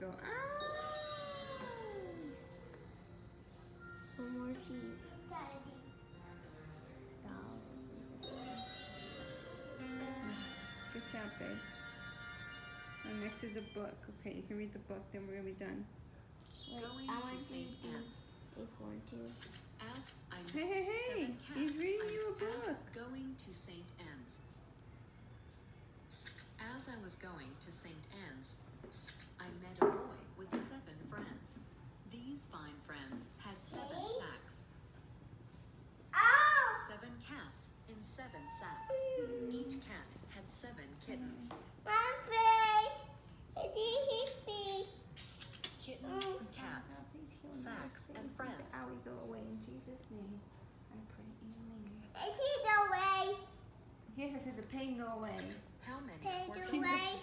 go. Ah! One more cheese. Good job, babe. Next is a book. Okay, you can read the book, then we're gonna be done. Wait, Going I want to see ants. Acorn too. As I hey, hey, hey! He's reading I'm you a book. Going to St. Anne's. As I was going to St. These fine friends had seven sacks. Oh! Seven cats in seven sacks. Each cat had seven kittens. My face! It hit me. Kittens, Oh. cats, Please heal me, sacks, and friends. let Owie go away in Jesus' name. I pray. Amen. It hit away. Yes, I said the pain go away. How many Pain were away.